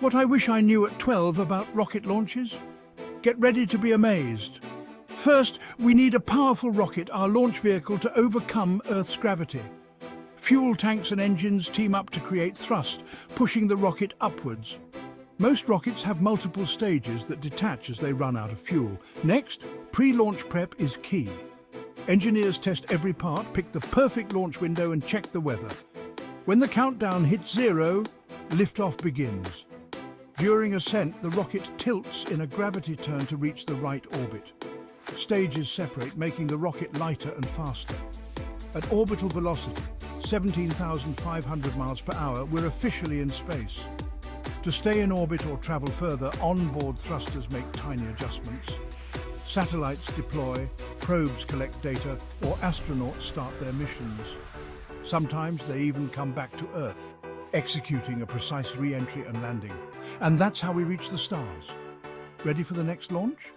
What I wish I knew at 12 about rocket launches? Get ready to be amazed. First, we need a powerful rocket, our launch vehicle, to overcome Earth's gravity. Fuel tanks and engines team up to create thrust, pushing the rocket upwards. Most rockets have multiple stages that detach as they run out of fuel. Next, pre-launch prep is key. Engineers test every part, pick the perfect launch window and check the weather. When the countdown hits zero, liftoff begins. During ascent, the rocket tilts in a gravity turn to reach the right orbit. Stages separate, making the rocket lighter and faster. At orbital velocity, 17,500 miles per hour, we're officially in space. To stay in orbit or travel further, onboard thrusters make tiny adjustments. Satellites deploy, probes collect data, or astronauts start their missions. Sometimes they even come back to Earth, executing a precise re-entry and landing. And that's how we reach the stars. Ready for the next launch?